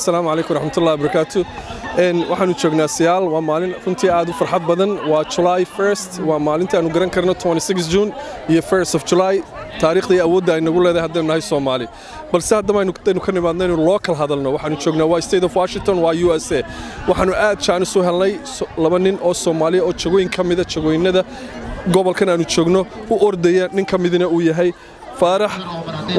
raxiim assalaamu calaykum waraxmatullahi wabarakaatu waxaanu joognaa siyaal waa maalin runtii aad u farxad badan. Waa july 1st waa maalinta aanu garan karno 26 june iyo 1st of july. Taariikhdii awoodda ay nagu leedahay haddaynu nahay soomaali. Balse haddaba aynu ka nimaadno inaynu local hadalno. Waxaanu joognaa waa state of washington waa u s a. Waxaanu aad jaanis u helnay laba nin oo soomaaliya oo jagooyin ka mida jagooyinnada gobolkan aanu joogno u ordaya nin ka midina uu yahay faarax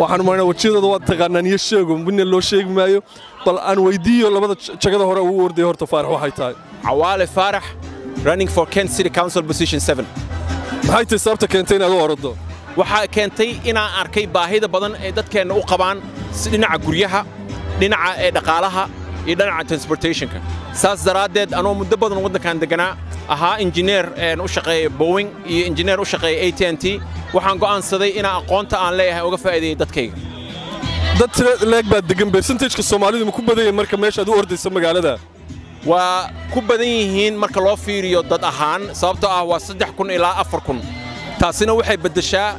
waxaan maraa wajiyadooda waad taqaanaan iyo sheego midna loo sheegi maayo bal aan weydiiyo labada jagada hore uu ordaya horta faarax waxay tahay. Cawaale faarax running for kent city council position 7 maxay tahay sababta keentay inaad u orado waxaa keentay inaan arkay baahida badan ee dadkeenna u qabaan dhinaca guryaha dhinaca ee dhaqaalaha iyo dhinaca transportationka. Saas daraaddeed anoo muddo badan waddankan deganaa ahaa injineer u shaqeeya bowing iyo injineer u shaqeeya a t n t waxaan go'aansaday inaan aqoonta aan leeyahay uga faa'iideeyo dadkayga dad leeg baad degan bersentageka soomaalidu ma ku badan yahin marka meeshaad u ordaysa magaalada waa ku badan yihiin marka loo fiiriyo dad ahaan sababtoo ah waa saddex kun ilaa afar kun. Taasina waxay beddeshaa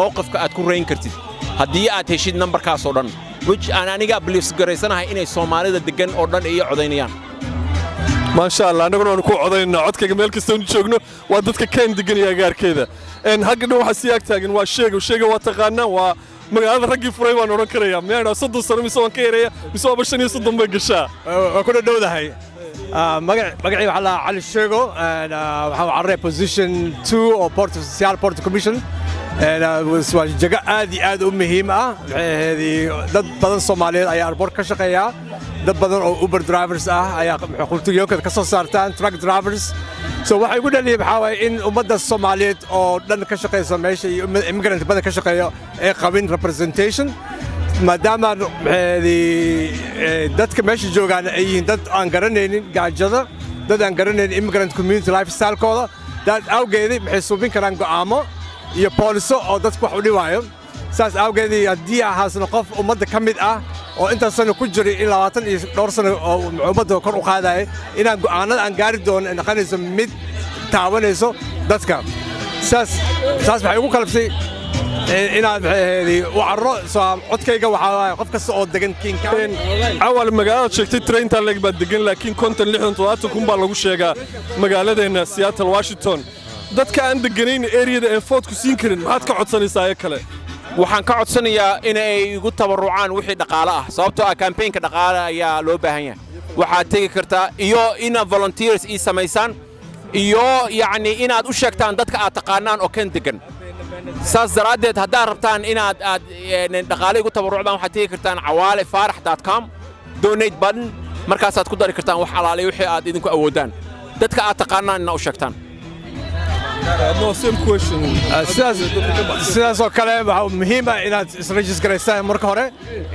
mowqifka aad ku rayn kartid. Haddii aad heshid nambarkaasoo dhan wij aan aniga biliifs garaysanahay inay soomaalida deggan oo dhan iyo codaynayaan maasha allah annaguna waanu ku codaynaa codkayga meel kastoonu joogno waa dadka kaan degan iyo agaarkeeda. Hagga dhan waxaa sii ag taagan waa sheego sheega waa taqaanaa waa magaalada raggii furay baan odhan karayaa miyaan soddon sano mise waan ka yaraya mise waaba shan iyo soddon bay gashaa waa ku dhadhowdahay magacii waxaa lahaa cali sheego waxaan carray position two oo port social port commission waa jago aad iyo aad u muhiim ah dad badan soomaaliyeed ayaa arbor ka shaqeeyaa dad badan oo uber drivers ah ayaa qultugiyoonkada ka soo saartaan truck drivers. So waxay ugu dhaliyay waxaa waaye in ummadda soomaaliyeed oo dhan ka shaqaysa meesha iyo immigrant badan ka shaqeeya ay qabin representation maadaama dadka meesha joogaan ay yihiin dad aan garanaynin gaajada dad aan garanaynin immigrant community lifestylekooda. Daad awgeedii waxay suubin karaan go'aamo iyo booliso oo dadku wax u dhibaayo. Saas awgeedii haddii ahaasna qof ummadda ka mid ah oo intaas sano ku jiray in labaatan iyo dhowr sano oo ummadda kor u qaadaya inaan go'aanada aan gaari doono ay noqonayso mid taabanayso dadka. Saas saas waxay ugu kalabsay? Inaad u carro codkayga waxaa qof kasta oo degan awal magaalada sheegtay traintaa leeg baad degan laakiin konton lixdan toddobaatan kun baa lagu sheegaa magaaladeenna seattle washington. Dadka aan deganayn eriyada ee foodku siin karin maxaad ka codsanaysaa ee kale waxaan ka codsanayaa inay igu tabarrucaan wixii dhaqaale ah. Sababtoo ah kambaynka dhaqaale ayaa loo baahan yahay. Waxaad tegi kartaa iyo inaad volunteers ii samaysaan iyo yacni inaad u sheegtaan dadka aad taqaanaan oo kan degan saas daraaddeed haddaad rabtaan inaad aad dhaqaale igu tabarrucdaan waxaad tegi kartaan cawaale faarax dot com donate button markaasaad ku dari kartaan wax alaale wixii aad idinku awoodaan. Dadka aad taqaanaan inaad u sheegtaan sidaasoo kale waxaa muhiim ah inaad isregis garaysaan marka hore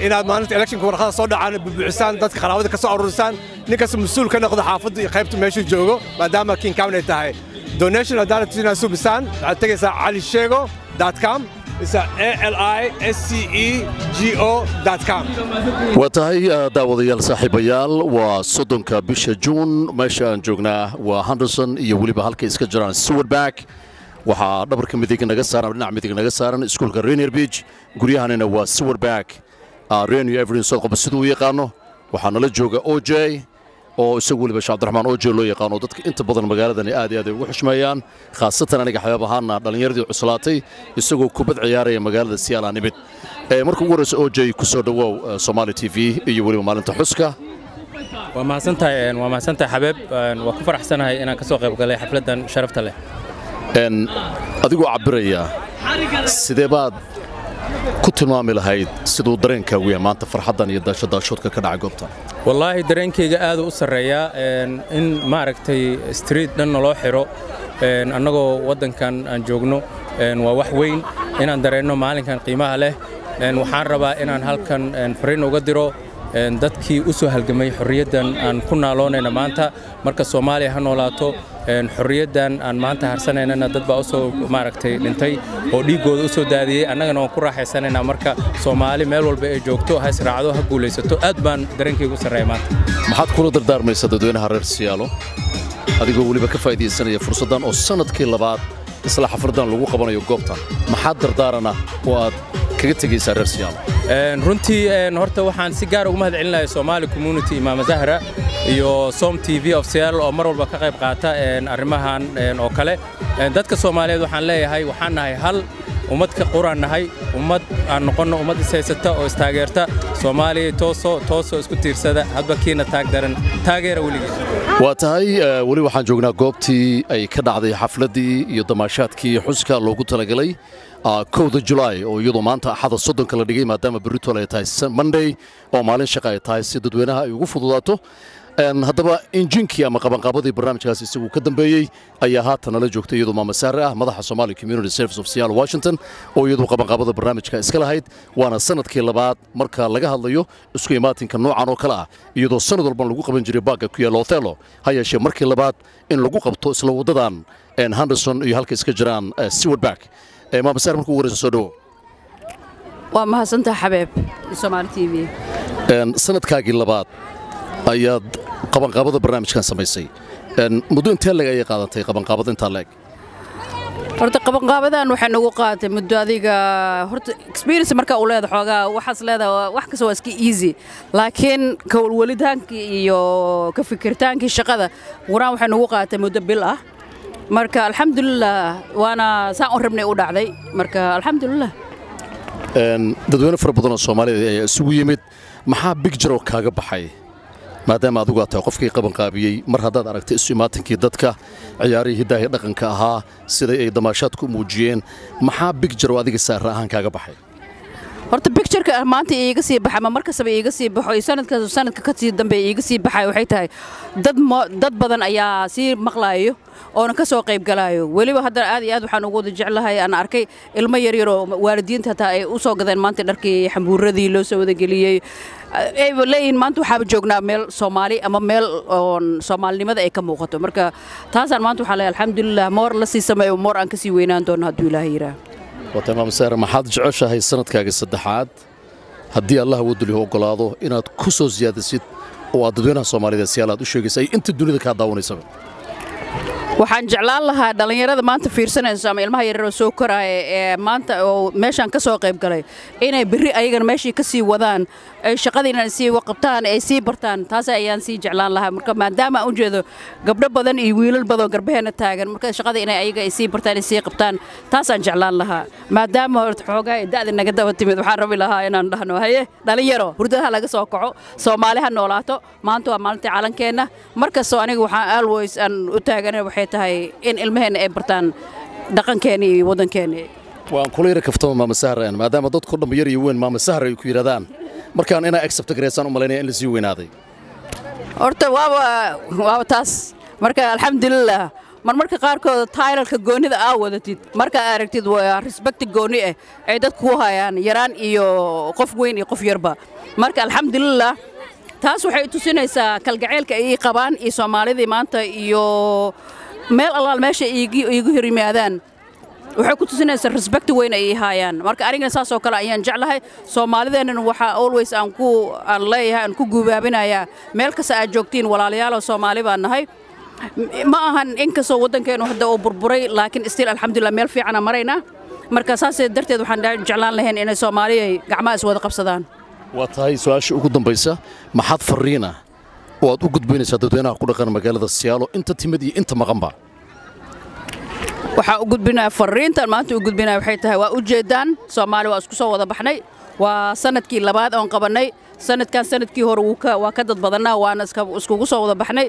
inaad maalinta electionka warqada soo dhacaan bubuuxisaan dadka qaraabada ka soo aruurisaan nin kasta mas'uul ka noqdo xaafadda iyo qaybta meeshuu joogo maadaama king county ay tahay donation haddaanad inaad subisaan waxaad tegaysaa cali sheego dot com waa tahay daawadayaal saaxiibayaal waa soddonka bisha juun. Meesha aan joognaa waa henderson iyo weliba halkay iska jiraan sewerback waxaa dhabarka midig naga saaran dhinac midig naga saaran iskuulka rainier beach. Guryahanina waa sewerback rainier everin sodqoba siduu u yaqaano waxaa nala jooga o j oo isagu weliba sheekh cabdiraxmaan oje loo yaqaano dadka inta badan magaaladani aad iyo aad ay ugu xushmeeyaan khaasatan aniga xabaab ahaana dhallinyaradii cuslaatay isagoo kubad ciyaaraya magaalada siyaala nimid marka ugu horreysa oje ku soo dhowow somaali t v iyo weliba maalinta xuska. Waa mahadsantahay waa mahadsantahay xabeeb waa ku faraxsanahay inaan ka soo qayb galay xafladdan sharafta leh. Adigoo cabbiraya sidee baad ku tilmaami lahayd siduu dareenkaagu yahay? Maanta farxaddan iyo daashadaashoodka ka dhaca goobtan wallaahi dareenkayga aad u sarreeyaa in maaragtay street dhanna loo xidho annagoo waddankan aan joogno waa wax weyn. Inaan dareenno maalinkan qiimaha leh waxaan rabaa inaan halkan fariin uga diro dadkii u soo halgamay xorriyaddan aan ku naaloonayna maanta marka soomaaliya ha noolaato xorriyaddan aan maanta harsanaynana dad baa u soo maaragtay dhintay oo dhiiggooda u soo daadiyey annagana waan ku raaxaysanaynaa marka soomaali meel walba ay joogto ha israacdo ha guulaysato aad baan dareenkaygu sarreeya maanta. Maxaad kula dardaarmaysaa dadweynaha reer siyaalo adigoo weliba ka faa'iidaysanaya fursaddan oo sannadkii labaad isla xafladdan lagu qabanayo goobtan. Maxaad dardaarana oo aad kaga tegaysaa reer siyaalo runtii horta waxaan si gaar ugu mahad celinayaa Somali Community Imaam Zahra iyo Som TV of Seattle oo mar walba ka qayb qaata arrimahan oo kale. Dadka Soomaaliyeed waxaan leeyahay waxaan nahay hal ummad ka quraan nahay ummad aan noqonno ummad is haysata oo istaageerta. Soomaaliya tooso tooso isku tiirsada hadba kiina taag daran. Taageera weligiis waa tahay weli waxaan joognaa goobtii ay ka dhacday xafladdii iyo damaashaadkii xuska loogu talagalay kowda julaay oo iyadoo maanta axada soddonka la dhigay maadaama berritol ay tahay monday oo maalin shaqa ay tahay si dadweynaha ay ugu fududaato. Haddaba injinkii ama qabanqaabadii barnaamijkaas isagu ka dambeeyey ayaa haatan nala joogtay iyadoo maama saare ah madaxa Somali Community Service of Seattle Washington oo iyadoo qabanqaabada barnaamijka iska lahayd waana sannadkii labaad marka laga hadlayo isku imaatinka noocan oo kale ah. Iyadoo sanad walban lagu qaban jiray baagga ku yaalla Othello ha yeeshee markii labaad in lagu qabto isla wadadan Henderson iyo halka iska jiraan Seward Back maama saare markuu warayso soo dhawo. Waa mahadsantaha xabeeb Somali TV sanadkaagii labaad ayaad qabanqaabada barnaamijkan samaysay. Muddo intee leg ayay qaadatay qabanqaabada intaa leeg? Horta qabanqaabadan waxay nagu qaadatay muddo adiga horta experience marka uu leedahay xoogaa waxaas leedahay wax kasta waa iska easy. Laakiin ka walwalitaankii iyo ka fikirtaankii shaqada waraan waxay nagu qaadatay muddo bil ah marka alxamdulilah waana saan u rabnay u dhacday. Marka alxamdulilah dadweyne fara badan oo soomaalida ayaa isugu yimid maxaa bigjaro kaaga baxay? Maadaama adigu aad tahay qofkii qabanqaabiyey mar haddaad aragtay isu imaatankii dadka ciyaarihii hiddaahi dhaqanka ahaa siday ay damaashaad ku muujiyeen maxaa bigjaro adiga saara ahaan kaaga baxay horta bictureka maanta iiga sii baxa ama mar kastaba iiga sii baxo sanadka sanadka ka sii dambeeya iiga sii baxay waxay tahay dad dad badan ayaa sii maqlaayo oona ka soo qayb galaayo. Weliba haddana aad iyo aad waxaan ugu wada jeclahay aan arkay ilmo yaryar oo waalidiinta hataa ay u soo gadeen maanta dharkii xambuuradii loo soo wadageliyey ayba leeyihiin maanta waxaaba joognaa meel soomaali ama meel oon soomaalinimada ay ka muuqato. Marka taasaan maanta waxaa leeyahay alxamdulilah moor la sii sameeyo moor aan ka weynaan doono hadduu ilaahay yidhaah wata imaam saare maxaad jeceshahay sanadkaaga saddexaad? Haddii allah waddulihu oggolaado inaad ku soo siyaadisid oo aad dadweynaha soomaalida siyaal aad u sheegaysa ay inta dunida kaa daawanaysaba waxaan jeclaan lahaa dhallinyarada maanta fiirsanayso ama ilmaha yaryar oo soo koraaya ee maanta oo meeshaan ka soo qayb galay inay berri ayagana meeshii ka sii wadaan ay shaqadiina sii qabtaan ay sii bartaan. Taas ayaan sii jeclaan lahaa. Marka maadaama aan u gabdho badan iyo wiilal badan garbaheena taagan marka shaqada inay ayaga ay sii bartaan ay sii qabtaan taasaan jeclaan lahaa. Maadaama horta xoogaa ay da'da naga daba timid waxaan rabi lahaa inaan dhahno. Haye dhalinyaro hurdadaha laga soo kaco soomaali ha noolaato. Maanta waa maalintii calankeenna markastoo aniga waxaan always aan u taagana waxay tahay in ilmaheenna ay bartaan dhaqankeena iyo waddankeena waan kula yara kaftama maama sahra maadaama dadku dhamma yar iyo weyn maama sahra ay ku yidhahdaan markaan inaa accept gareysaan u malaynaya in la sii weynaaday. Horta waaba taas. Marka alxamdulilah marmarka qaarkood taylalka goonnida aa wadatid. Markaa aragtid waa respecti goonni ah ay dadku ku hayaan yaraan iyo qof weyn iyo qof yarba. Marka alxamdulilah taas waxay tusinaysaa kalgaceylka ay qabaan iyo soomaalidii maanta iyo meel allaal meesha iigu hirimaadaan waxay ku tusinaysaa respect weyn ay haayaan marka anigana saasoo kale ayaan jeclahay. Soomaalideennana waxaa always aan ku aan leeyahay aan ku guubaabinayaa meel kasta aad joogtiin walaalayaal soomaali baan nahay. Ma ahan inkastoo waddankeenu hadda uu burburay laakiin stiil alxamdulilah meel fiicana maraynaa marka saas darteed waxaan jeclaan lahayn inay soomaaliya gacmaha iswada qabsadaan. Waa tahay su'aasha ugu dambaysa maxaad farriina oo aad u gudbaynaysaa dadweynaha ku dhaqan magaalada siyaalo inta timid iyo inta maqanba waxaan u gudbinaya farriintan maanta u gudbinaya waxay tahay waa u jeedaan. Soomaali waa isku soo wada baxnay. Waa sannadkii labaad oon qabannay sanadkan sannadkii hore waa ka dad badannaa waana iskugu soo wada baxnay.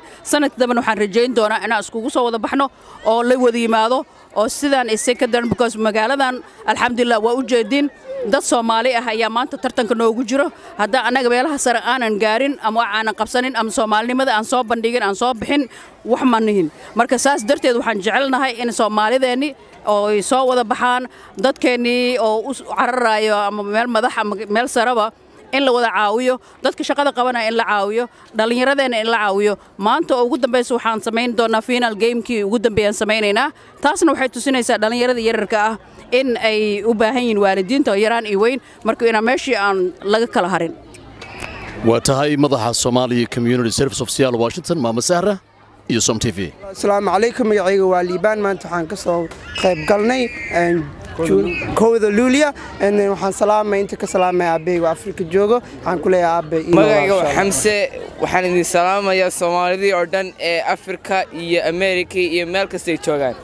Dambena waxaan rajayn doonaa inaan iskugu soo wada baxno oo la wada yimaado oo sidaan isay ka daran because magaaladan alxamdulilah waa u jeedin. Dad soomaali ah ayaa maanta tartanka noogu jiro. Haddaan annaga meelaha sare aanan gaarin ama aanan qabsanin ama soomaalinimada aan soo bandhigin aan soo bixin wax ma nihin. Marka saas darteed waxaan jecelnahay in soomaalideenni oo soo wada baxaan dadkeennii oo u cararayo ama meel madax ama meel sareba in la wada caawiyo. Dadka shaqada qabanaya in la caawiyo. Dhallinyaradeenna in la caawiyo. Maanta oo ugu dambaysa waxaan samayn doonaa final gamekii ugu dambeeyaan samaynaynaa taasna waxay tusinaysaa dhallinyarada yararka ah in ay u baahan yihiin waalidiinta oo yaraan iyo weyn. Marka inaa meeshii aan laga kala harin. Waa tahay madaxa soomaaliya community service of seattle washington maama sahra iyo som t v. Asalaamu calaykum magacayga waa liibaan. Maanta waxaan ka soo qayb galnay kowda luuliya waxaan salaamay inta ka salaamay aabahayga afrika joogo. Waxaan ku leeyahay aabe magacayga xamse waxaan idin salaamayaa soomaalidii oo dhan ee afrika iyo ameerika iyo meel kastay joogaan